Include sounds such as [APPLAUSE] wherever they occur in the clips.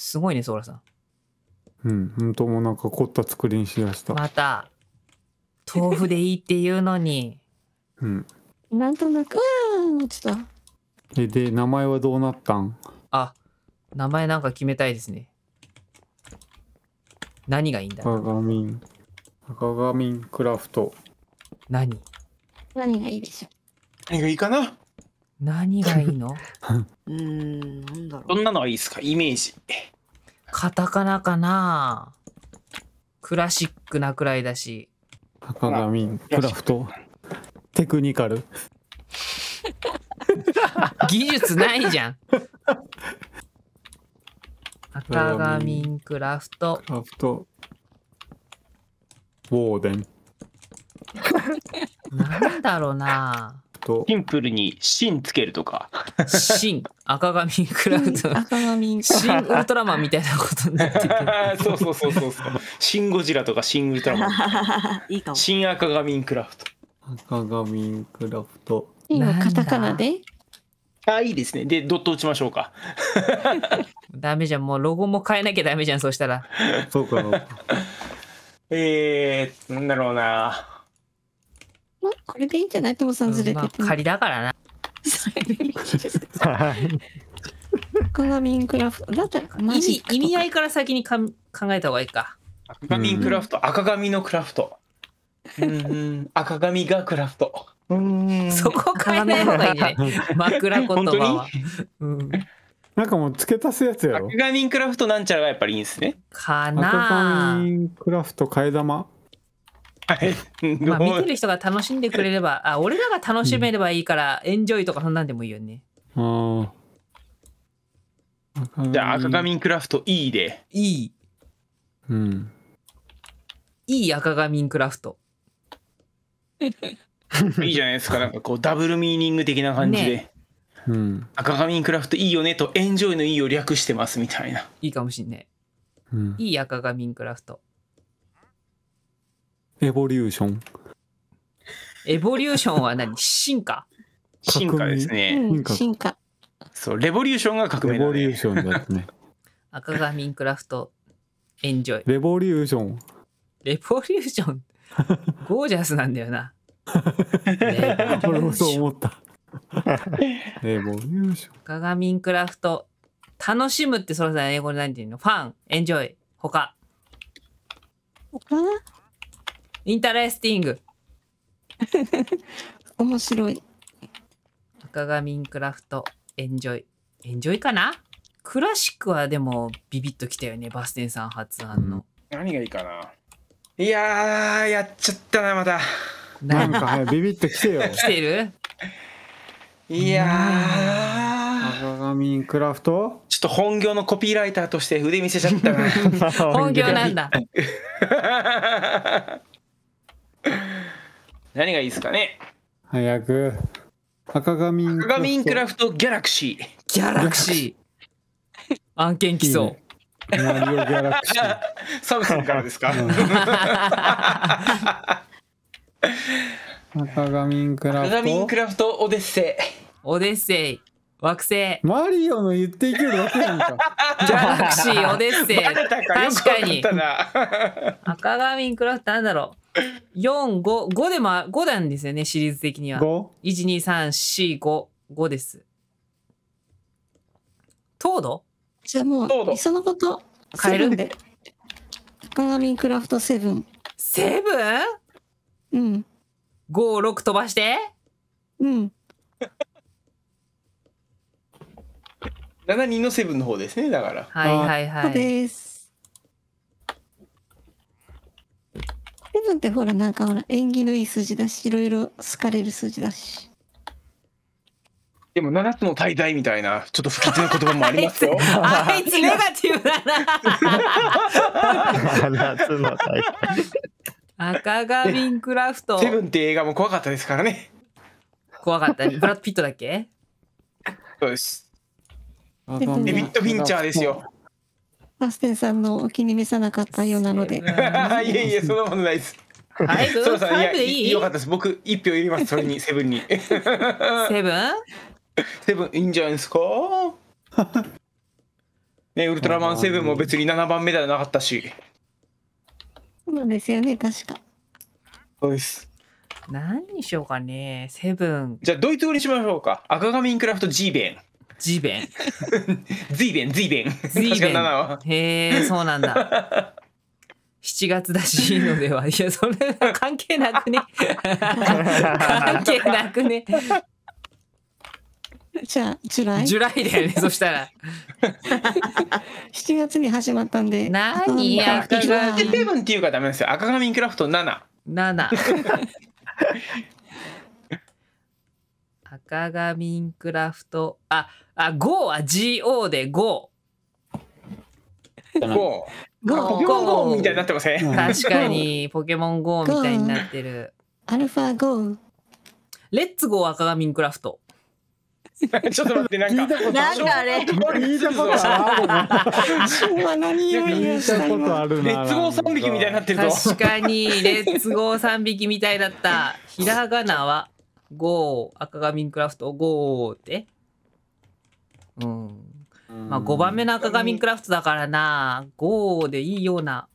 すごいね、ソーラさん。うん、ほんともうなんか凝った作りにしだした。また、豆腐でいいって言うのに。[LAUGHS] うん。なんとなく、うわー落ちた。え、で、名前はどうなったん？あ、名前なんか決めたいですね。何がいいんだ？赤髪、赤髪クラフト。何？何がいいでしょ何がいいかな？何がいいの？[LAUGHS] う。ん、なんだろどんなのがいいですか？イメージ。カタカナかな？クラシックなくらいだし。赤髪クラフト。テクニカル。[LAUGHS] 技術ないじゃん。赤髪クラフト。クラフト。ウォーデンなんだろうなと、シンプルに芯つけるとか。新赤髪クラフトう。。赤髪。新ウルトラマンみたいなことになってる。[LAUGHS] そうそうそうそうそう。シンゴジラとかシンウルトラマン。[LAUGHS] いいかも。新赤髪クラフト。赤髪クラフト。今、カタカナで？あ、いいですね。で、ドット打ちましょうか。[LAUGHS] ダメじゃん。もうロゴも変えなきゃダメじゃん。そしたら。そうか、そうか。えー、なんだろうな。れでいいんじゃない？ともさんずれてて。まあ、仮だからな。[LAUGHS] それでいいです赤髪クラフト。だったらマ意味ジ意味合いから先にかん考えた方がいいか。赤髪クラフト、赤髪のクラフト。うんうん、赤髪がクラフト。うんそこ変えない方がいいんじゃない枕言葉は。うん、なんかもう付け足すやつやろ赤。髪クラフトなんちゃらがやっぱりいいんですね。か赤なあ髪クラフト替え玉。はい。[LAUGHS] まあ見てる人が楽しんでくれれば、あ、俺らが楽しめればいいから、エンジョイとかそんなんでもいいよね。ああ。じゃあ赤。髪クラフト E で。いい、うん。いい赤髪クラフト。[LAUGHS] いいじゃないですか。なんかこうダブルミーニング的な感じで。ねうん。あかがみんクラフトいいよねとエンジョイの E を略してますみたいな。いいかもしんない。うん。 E、あかがみんクラフト。 evolution。evolution は何？進化？進化ですね。うん、進化。そう、 revolution が革レ命だね。 revolution だね。[LAUGHS] あかがみんクラフト、 enjoy。 revolution。 revolution、[LAUGHS] ゴージャスなんだよな。俺もそう思った。 revolution。[LAUGHS] あかがみんクラフト、楽しむってそろそろ英語で何て言うの？ fun、enjoy、他、他？ interesting。[LAUGHS] 面白い。あかがみんクラフト、 enjoy。enjoy かな？クラシックはでもビビッときたよね、バステンさん発案の。何がいいかな？いやー、やっちゃったな、また。なんなかはいビビってきてよ。来てる？いや赤髪クラフト？ー、ちょっと本業のコピーライターとして腕見せちゃったな。[LAUGHS] 本業なんだ。[LAUGHS] 何がいいですかね？早く。赤髪クラフト。赤髪クラフトギャラクシー。ギャラクシー。案件来そう。マリオギャラクシー。[LAUGHS] サムスンからですか？[LAUGHS] 赤髪クラ赤フト髪ク。ラフトオデッセオデッセイ、惑星、マリオの言っていけるだけやんか。ギャラクシー、オデッセイ。確かに。赤髪クラフトなんだろう。4、5、5でも、5なんですよね、シリーズ的には。5? 1、2、3、4、5、5です。糖度じゃあもどういっそのこと、変える？セブンで。赤髪クラフトセブン。セブン？うん。?5、6飛ばしてうん。7人のセブンの方ですね、だから。はいはいそうはい。です。セブンってほら、なんかほら、縁起のいい数字だし、いろいろ好かれる数字だし。でも7つの滞在みたいな、ちょっと不吉な言葉もありますよ。あいつネガティブだな。夏の大会。赤髪クラフト。セブンって映画も怖かったですからね。怖かった。ブラッド・ピットだっけ？そうです。デビッド・フィンチャーですよ。バステンさんのお気に召さなかったようなので。[LAUGHS] いやいや、[LAUGHS] そんなことないです。ファイブそうさん、いや、よかったです。僕、一票入れます、それに、[LAUGHS] セブンに。セブン？セブン、いいんじゃないですか？ね、ウルトラマンセブンも別に7番目ではなかったし。そうですよね、確か。そうです。何にしようかね。セブン、じゃあ、ドイツ語にしましょうか。赤髪インクラフト G ベン。ジベン。[LAUGHS] Z ベン、Z ベン。ズイベン確か7は。へえ、そうなんだ。7月だしいいのでは。いや、それは関係なくね。関係なくね。じゃあ、ジュライ？ジュライだよね、そしたら。7月に始まったんで。何あ赤髪あでセブンっていうかダメですよ。赤髪インクラフト7。7。赤髪インクラフト。あ、あ、GO は GO で GO。5。ゴーポケモン GO みたいになってません？確かに、ポケモン GO みたいになってる。アルファゴー。レッツゴー赤髪インクラフト。[LAUGHS] ちょっと待って、なんか。なんかあれ聞いたことあるな。昭和何を言いま聞いしたたことあ今。るな。レッツゴー3匹みたいになってるぞ。確かに、レッツゴー3匹みたいだった。ひらがなは、ゴー、赤髪インクラフト、ゴーって？うん。まあ、5番目の赤髪インクラフトだからな、ゴーでいいような、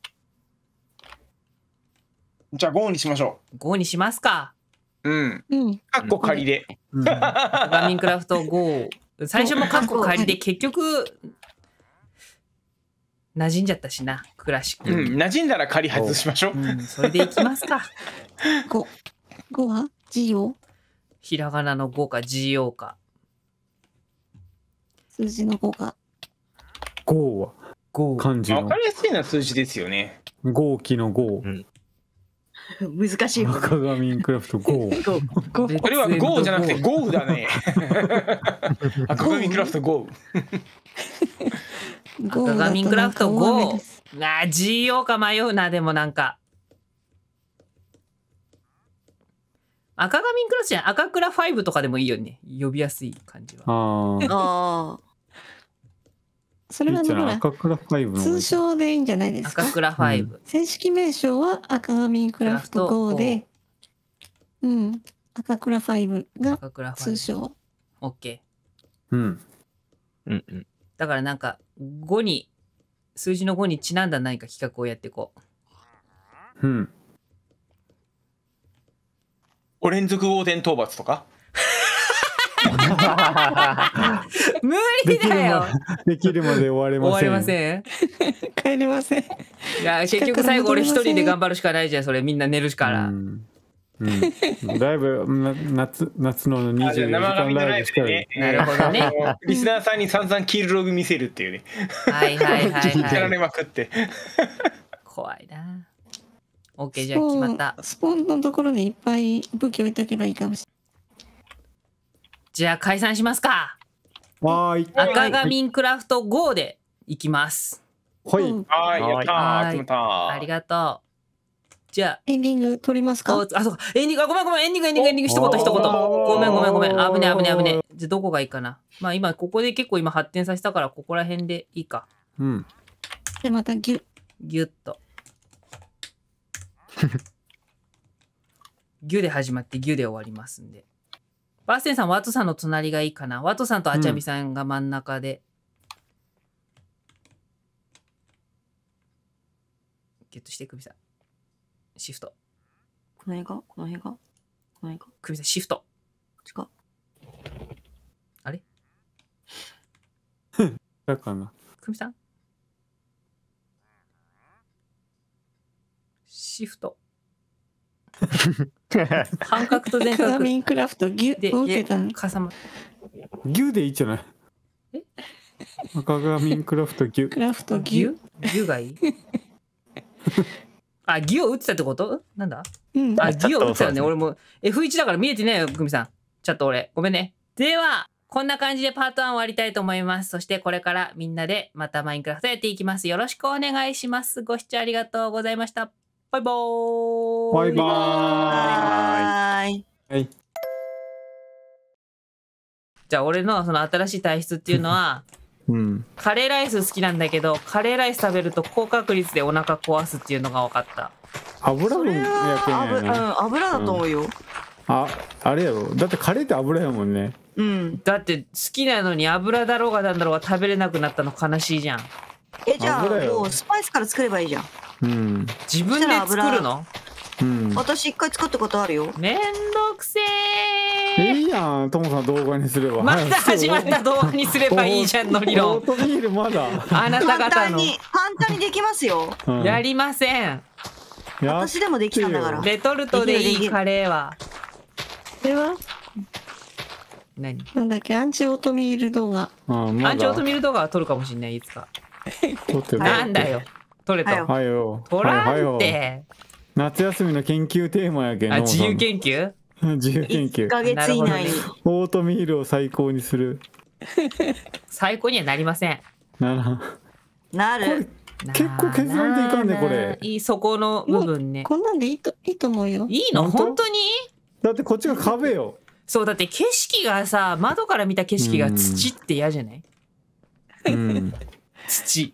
じゃあ5にしましょゴーにしますか。う。うん。うん。かっこ仮で。うん赤髪インクラフト、ゴー。最初もカッコ仮で、結局、馴染んじゃったしな、クラシックうん。に。馴染んだら仮外しましょう。うん、それでいきますか。[LAUGHS] ゴ。ゴは？ジオ。ひらがなの5か GO か。数字の5が。豪はゴー。漢字のわかりやすいのは数字ですよね。豪気の豪。難しい方赤髪インクラフト豪。ゴ。これは GO じゃなくて GO だね。赤髪クラフト GO。ゴ [LAUGHS] 赤髪インクラフト5ゴ。あー GO か迷うなでもなんか赤髪クラフトじゃない赤クラ5とかでもいいよね呼びやすい感じはああ。あそれはほら、赤クラファイブの方がい通い。称でいいんじゃないですか？赤。クラ5、う正式名称は赤髪クラフト5で、うん。赤クラ5が赤クラ5通称。OK うん。うんうん。だからなんか5に数字の5にちなんだ何か企画をやっていこううん。お連続横転討伐とか？無理だよできるまで終われ終わりません。ません帰れません。いや [LAUGHS] 結局最後俺一人で頑張るしかないじゃんそれみんな寝るから、うん。うん。だいぶな夏夏の24あじゃあ時間ライブしたら。なるほどね [LAUGHS] リスナーさんに散々キルログ見せるっていうね。はいはいはい [LAUGHS] やらはいれまくって。怖いな OK じゃあ決まった。スポンのところにいっぱい武器置いとけばいいかもしじゃあ解散しますか。はーい。赤髪クラフト GO でいきます。はい。れない。はい、やった決まったありがとう。じゃあ。エンディング取りますか？おあそうか。エンディングあごめんごめん。エンディングエンディングエンディング一言一言。ごめんごめんごめん危ね危ね危ねじゃあどこがい。いかなまあ今ここで結構今発展させたからここら辺でいいか。うん。で、またギュッ。ギュッと [LAUGHS] ギュで始まってギュで終わりますんで。バーステンさんワトさんの隣がいいかな。ワトさんとアチャミさんが真ん中で、ギュッとしてクミさん。シフト。この辺がこの辺がこの辺がこクミさんシフト。っちかだかな。クミさん？シフト [LAUGHS] 半角と全赤角髪インクラフトギュで受けたの。重ま牛でいいじゃない？え？赤髪インクラフト牛。クラフトギギュュギュがい？い [LAUGHS] あ、ギュを打ってたってこと？なんだ？うん。あ、ちょっとギュを打ってたよね。俺も F1 だから見えてないよ、クミさん。ちょっと俺、ごめんね。では、こんな感じでパート1終わりたいと思います。そしてこれからみんなでまたマインクラフトやっていきます。よろしくお願いします。ご視聴ありがとうございました。バイバーイ。バイバはーイ。はい。じゃあ俺のその新しい体質っていうのは、[LAUGHS] うん。カレーライス好きなんだけど、カレーライス食べると高確率でお腹壊すっていうのが分かった。油分やけんは油,、やね。うん、油だと思うよ、あ、あれやろ。だってカレーって油やもんね。うん。だって好きなのに油だろうがなんだろうが食べれなくなったの悲しいじゃんえ、じゃあ、もうスパイスから作ればいいじゃん。うん。自分で作るの？うん。私一回作ったことあるよ。めんどくせええいいやん。ともさん動画にすれば。また始まった動画にすればいいじゃんの理論オートミールまだ、あなた簡方の。単に、簡単にできますよ。うん。やりません。私でもできたんだから。レトルトでいいカレーは？これは何？なんだっけ？アンチオートミール動画。うんアンチオートミール動画は撮るかもしんないいつかなんだよ。撮れとはよ。はいよ撮らんはいよ。て夏休みの研究テーマやけんあ自由研究？[LAUGHS] 自由研1究ヶ月以内。に。オートミールを最高にする。[LAUGHS] 最高にはなりません。ならなる。結構削らんといかんねこれ。いいそこの部分ね。こんなんでいいといいと思うよ。いいの？本当？本当に？だってこっちが壁よ。そうだって景色がさ窓から見た景色が土って嫌じゃない？うん土。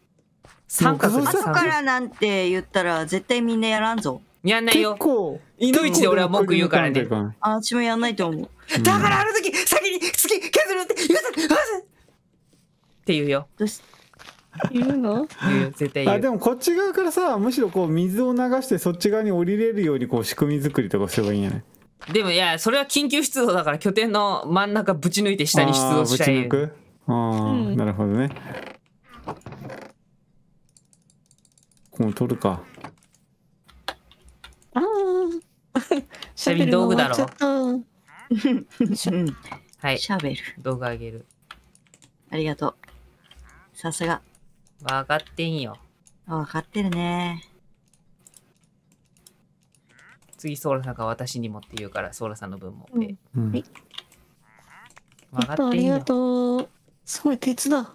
三角。そうそう後からなんて言ったら絶対みんなやらんぞ。結やんないよ。構。いのいちで俺は文句言うからね。あ、私もやんないと思う。だからある時先に月削るって言うたって言うよ。どうし言うの？言うよ。絶対言う。あでもこっち側からさむしろこう水を流してそっち側に降りれるようにこう仕組み作りとかすればいいんじゃないでもいやそれは緊急出動だから拠点の真ん中ぶち抜いて下に出動したいあーぶち抜くあー、うんなるほどねこう取るか。ああちなみに道具だろ。[LAUGHS] はい。シャベル。動画あげる。ありがとう。さすが。分かってんよ。あわかってるね。次ソーラさんが私にもって言うからソーラさんの分も、うん。分たかってんよ。ありがとう。すごい鉄だ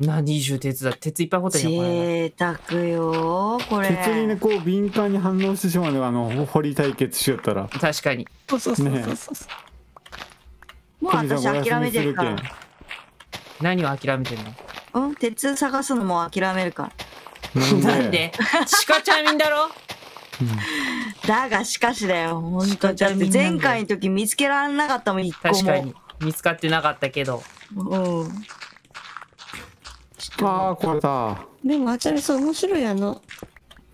何重鉄だ。鉄いっぱい掘ってんよこれ贅沢よこれ。鉄にねこう敏感に反応してしまうのがあの掘り対決しよったら。確かに。そうそうそうそうそう。もう私諦めてるから。何を諦めてんの？うん？鉄探すのも諦めるから。なんで？なんで？鹿ちゃんみんだろ？だがしかしだよ。本当鹿ちゃだってんみんなんだよ前回の時見つけられなかったもん、一個も。確かに。見つかってなかったけど。うん。ああこれ。さでもあちゃみさん面白いあの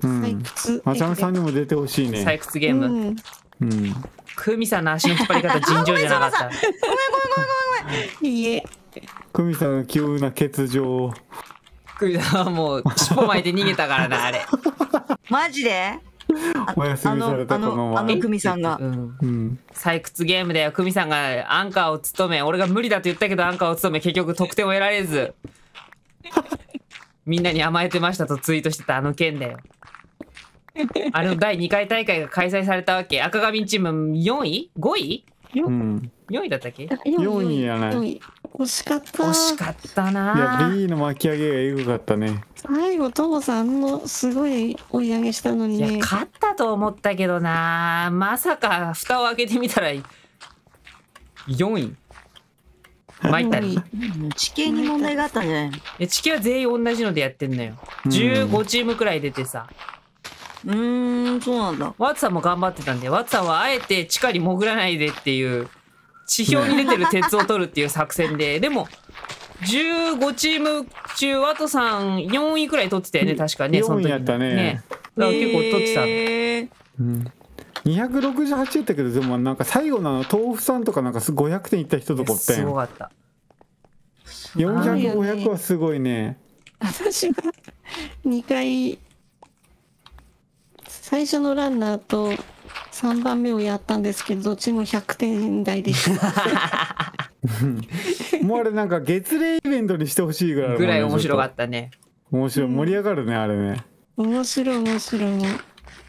うん。採掘まちゃみさんにも出てほしいね。採掘ゲーム、うん。うんクミさんの足の引っ張り方尋常じゃなかった。いいえ。久美さんの急な欠場クミさんはもう尻尾巻いて逃げたからなあれ。マジで？あ [LAUGHS] お休みされたあの、このまま。あの、久美さんが。う。ん。うん。採掘ゲームだよ。クミさんがアンカーを務め俺が無理だと言ったけどアンカーを務め結局得点を得られず [LAUGHS] みんなに甘えてましたとツイートしてたあの件だよ。[LAUGHS] あの第2回大会が開催されたわけ。赤髪チーム4位 ?5 位？うん ?4 位だったっけ？四位やない四位惜しかった。惜しかったいやな B の巻き上げがエグかったね。最後トモさんのすごい追い上げしたのにいやね勝ったと思ったけどな。まさか蓋を開けてみたら4位参ったねうん。地形に問題があったんじゃないので地球は全員同じのでやってんのよ。うん。15チームくらい出てさ。うーん、そうなんだ。ワッツさんも頑張ってたんでワッツさんはあえて地下に潜らないでっていう地表に出てる鉄を取るっていう作戦で。[LAUGHS] でも15チーム中ワトさん4位くらい取ってたよね確かねその4時位やったね。だから結構取ってたの、へー。うん268やったけどでもなんか最後の豆腐さんとかなんかす500点いった人とかおったやすごんかった。400500はすごいね。私は2回最初のランナーと3番目をやったんですけどどっちも100点台でした。[LAUGHS] もうあれなんか月例イベントにしてほしいぐらいぐらい面白かったね。と面白い盛り上がるねあれね。面白い面白い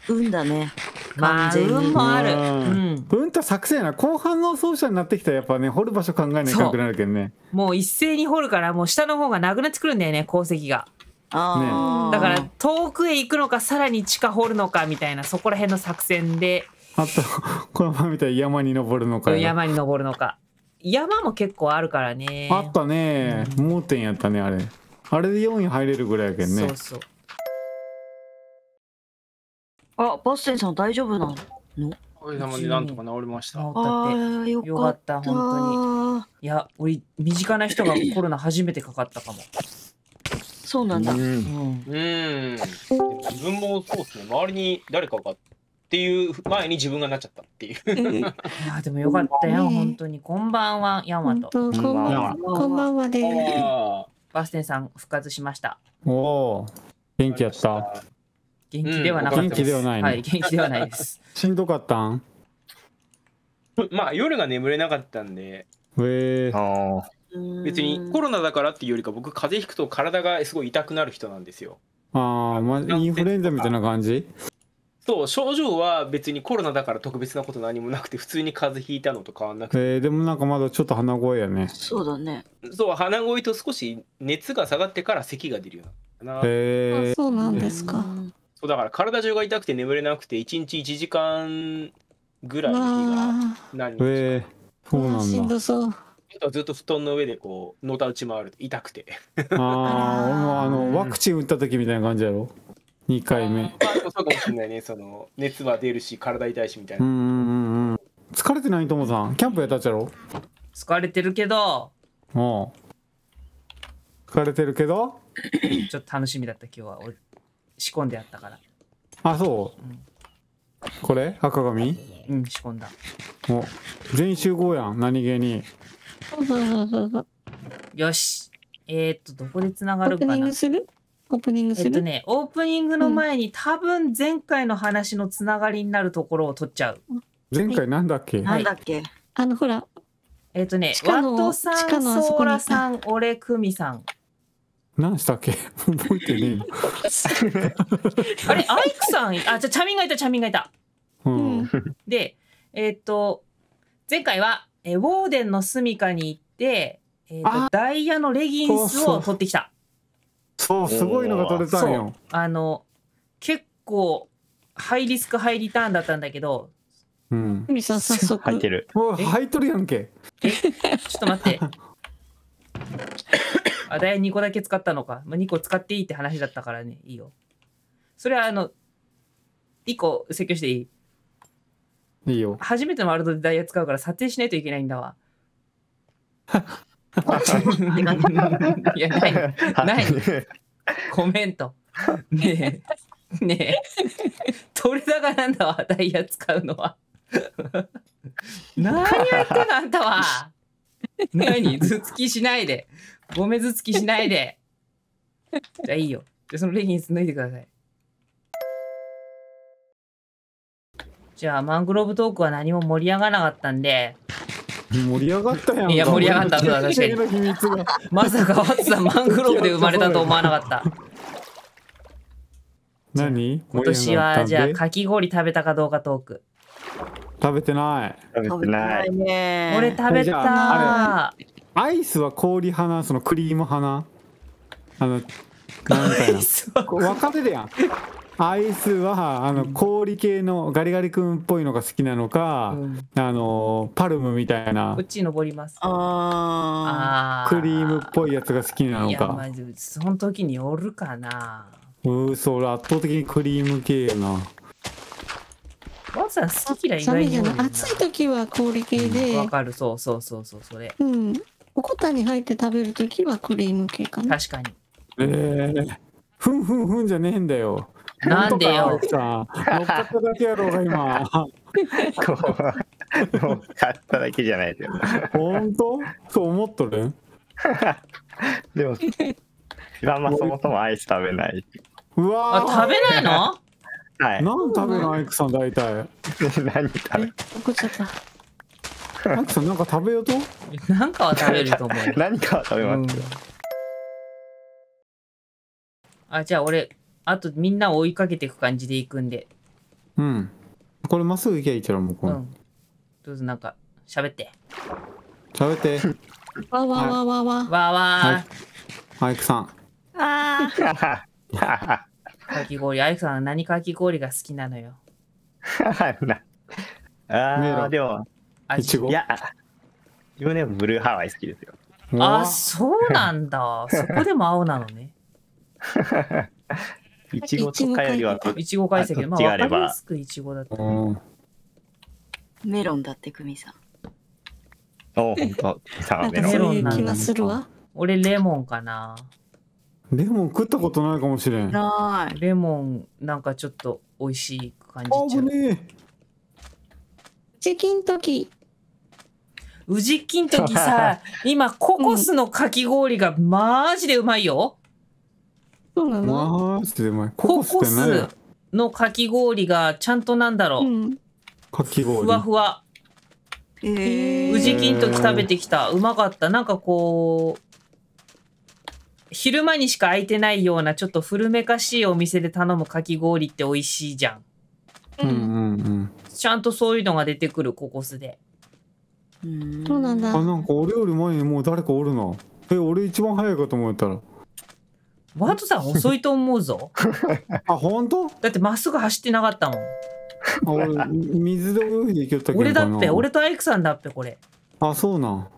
運だね。まあ運もある。ううん。んうん。と作戦やな後半の走者になってきたらやっぱね掘る場所考えないかんくなるけどね。もう一斉に掘るからもう下の方がなくなってくるんだよね鉱石が。ああ、だから遠くへ行くのかさらに地下掘るのかみたいなそこら辺の作戦で。あとこの前みたいに山に登るのか。よ山に登るのか。山も結構あるからね。あったね。盲点やったねあれ。あれで4位入れるぐらいやけんね。そうそうあ、バステンさん大丈夫なの？おかげさまでなんとか治りました。治ったあってあ、よかっ。よかったた本当にいや俺身近な人がコロナ初めてかかったかも、そうなんだ。うん、うん。自分もそうですね。周りに誰かがっていう前に自分がなっちゃったっていう。いやでもよかったよ、ね本当にこんばんはヤンマ本と当こんばんは。こんばんはで。あバステンさん復活しましたおお元気やった元気ではなかったです、元気ではないね。はい元気ではないです。しんどかったん？まあ夜が眠れなかったんで。えー、あ別にコロナだからっていうよりか僕風邪ひくと体がすごい痛くなる人なんですよ。ああまあインフルエンザみたいな感じ？そう症状は別にコロナだから特別なこと何もなくて普通に風邪ひいたのと変わんなくて。えー、でもなんかまだちょっと鼻声やね。そうだね。そう鼻声と少し熱が下がってから咳が出るようになったな。えー、あそうなんですか。うんそうだから体中が痛くて眠れなくて1日1時間ぐらいの日がわ何日か。えー、そうあ、なしんんだどそう。あとはずっと布団の上でこうのたうち回ると痛くて。あああのワクチン打った時みたいな感じやろ？2回目。まあそうかもしれないね。その熱は出るし体痛いしみたいうな、んうんうんうん。疲れてないともさんキャンプやったっちゃろ？疲れてるけど。おう。疲れてるけど？ちょっと楽しみだった今日は。俺仕込んでやったから。あそう、うんこれ？赤髪？うん仕込んだ。お全員集合やん何気に。そうそうそうそうそう。よし。えー、っとどこでつな？オープニンがるかなグする？オープニングする、えっとねオープニングの前に、多分前回の話のつながりになるところを取っちゃう。前回なんだっけ、なんだっけ？あの、ほら、えっとねワトさんソーラさん俺クミさん何したっけ？[LAUGHS] 覚えてね [LAUGHS] あれアイクさん？あじゃあチャミンがいたチャミンがいた。ううん。ん、でえっと前回はえウォーデンの住処に行って、えっとあダイヤのレギンスを取ってきた。そうすごいのが取れたんよ。あの結構ハイリスクハイリターンだったんだけどうん。ふみさん、早速。入ってる。おい入っとるやんけ。ちょっと待って [LAUGHS] あダイヤ2個だけ使ったのか、まあ、2個使っていいって話だったからね。いいよ。それはあの1個説教していい？いいよ。初めてのワールドでダイヤ使うから撮影しないといけないんだわ。[LAUGHS] いやない。ない。コメントねえ。ねえ。取れ高なんだわダイヤ使うのは。[LAUGHS] 何やってんのあんたは。何？頭突きしないでごめずつきしないでじゃあいいよじゃあそのレギンス脱いでくださいじゃあマングローブトークは何も盛り上がらなかったんで盛り上がったやんいや盛り上がったそうだ確かにまさかワッツさんマングローブで生まれたと思わなかった何今年はじゃあかき氷食べたかどうかトーク食べてない食べてない。ね。俺食べたアイスは氷派なそのクリーム派な？あのなんかな。分かれるやん。アイスはあの氷系のガリガリ君っぽいのが好きなのか、うん。あのパルムみたいな。こっち登ります。ああクリームっぽいやつが好きないのか。やまあその時によるかな。うーそれ圧倒的にクリーム系やな。ワッツさん好き嫌い意寒いじゃ外に多なない。い暑い時は氷系で、わかる。そうそうそうそうそれ。うん。おこたに入って食べる時はクリーム系かな。確かに。えー、ふんふんふんじゃねえんだよ。なんでよ。乗っかっただけやろうが今。[LAUGHS] こう、もう買っただけじゃないですよ。本当？そう思っとる？[LAUGHS] でも、一番まあそもそもアイス食べない。うわ食べないの？はい。何食べるの？アイクさん大体。[LAUGHS] 何食べえ、怒っちゃった。アイクさんなんか食べようと？なんかは食べると思うよ。[LAUGHS] 何かは食べますけど。あじゃあ俺あとみんなを追いかけていく感じでいくんで。うん。これまっすぐ行けばいいちゃうもうこれ。うん。どうぞなんか喋って。食べて。[LAUGHS] わわわわわ。わーわはアイクさん。あ。あー。[LAUGHS] かき氷。アイクさんは何かき氷が好きなのよ。な。あ迷路。ーでも、いちご？いや、自分でもブルーハワイ好きですよ。あそうなんだ [LAUGHS] そこでも青なのね [LAUGHS] いちごとかよりはいちご解析まああそっちがあれば分かりやすくいちごだったうんメロンだって、クミさん。お本当。さあメロン。気がするわ。俺レモンかなレモン食ったことないかもしれんあない。レモンなんかちょっと美味しい感じちゃう危ねえチキン時。宇治金時さ今ココスのかき氷がマジでうまいよ。そうなの？マジでうまい。コココスのかき氷がちゃんとなんだろう、うん。かき氷。ふわふわ。えー、宇治金時食べてきた。うまかった。なんかこう昼間にしか空いてないようなちょっと古めかしいお店で頼むかき氷って美味しいじゃん。うん。うんうんちゃんとそういうのが出てくるココスで。うんそうなんだ。あ。なんか俺より前にもう誰かおるな。え俺一番早いかと思ったら。ワートさん遅いと思うぞ。[LAUGHS] あ本当？だってまっすぐ走ってなかったもん。あ俺水で泳いでいけたけど俺だっぺ俺とアイクさんだっぺこれ。あそうなん